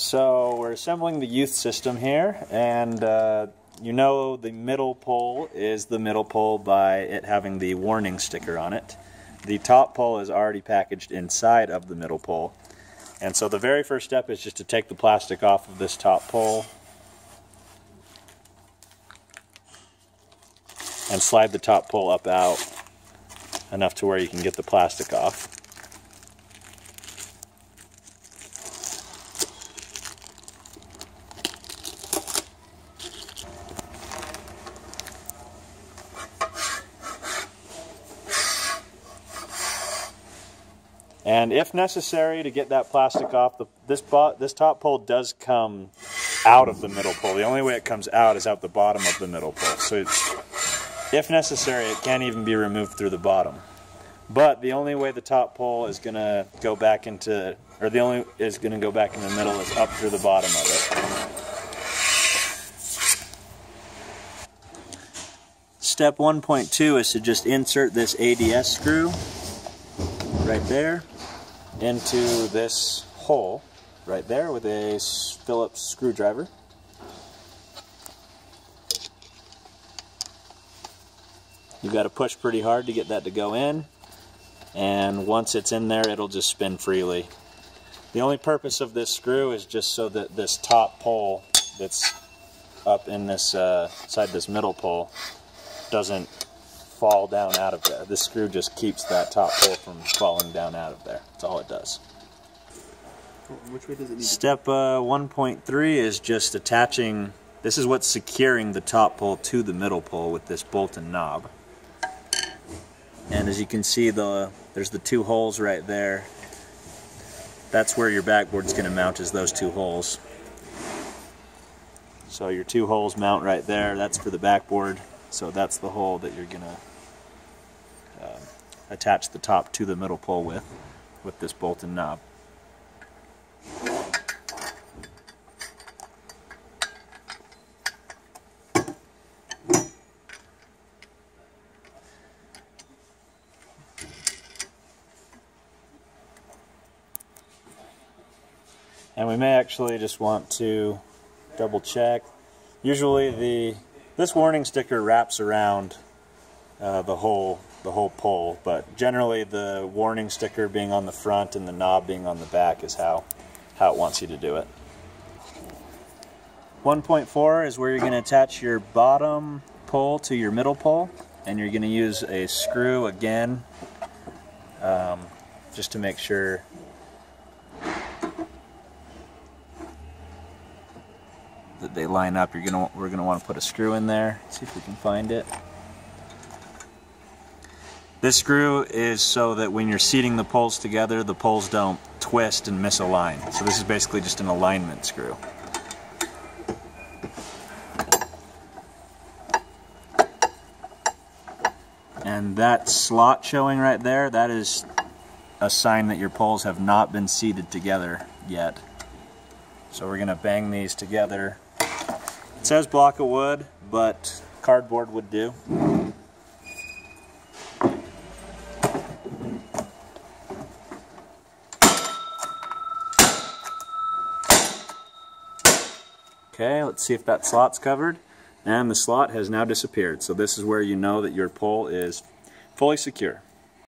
So we're assembling the youth system here, and uh, you know the middle pole is the middle pole by it having the warning sticker on it. The top pole is already packaged inside of the middle pole. And so the very first step is just to take the plastic off of this top pole and slide the top pole up out enough to where you can get the plastic off. And if necessary to get that plastic off, the, this, this top pole does come out of the middle pole. The only way it comes out is out the bottom of the middle pole. So if necessary, it can't even be removed through the bottom. But the only way the top pole is going to go back into, or the only is going to go back in the middle is up through the bottom of it. Step 1.2 is to just insert this ADS screw right there into this hole right there with a Phillips screwdriver. You've got to push pretty hard to get that to go in and once it's in there it'll just spin freely. The only purpose of this screw is just so that this top pole that's up in this uh, side this middle pole doesn't fall down out of there. This screw just keeps that top pole from falling down out of there. That's all it does. Which way does it need Step uh, 1.3 is just attaching, this is what's securing the top pole to the middle pole with this bolt and knob. And as you can see, the there's the two holes right there. That's where your backboard's going to mount is those two holes. So your two holes mount right there. That's for the backboard. So that's the hole that you're going to attach the top to the middle pole with, with this bolt and knob. And we may actually just want to double check. Usually the this warning sticker wraps around uh, the whole the whole pole, but generally the warning sticker being on the front and the knob being on the back is how, how it wants you to do it. 1.4 is where you're going to attach your bottom pole to your middle pole, and you're going to use a screw again, um, just to make sure that they line up. You're gonna we're gonna want to put a screw in there. See if we can find it. This screw is so that when you're seating the poles together, the poles don't twist and misalign. So this is basically just an alignment screw. And that slot showing right there, that is a sign that your poles have not been seated together yet. So we're going to bang these together. It says block of wood, but cardboard would do. Okay, let's see if that slot's covered. And the slot has now disappeared. So this is where you know that your pole is fully secure.